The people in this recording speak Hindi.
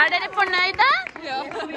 Are they for Naida? Yeah.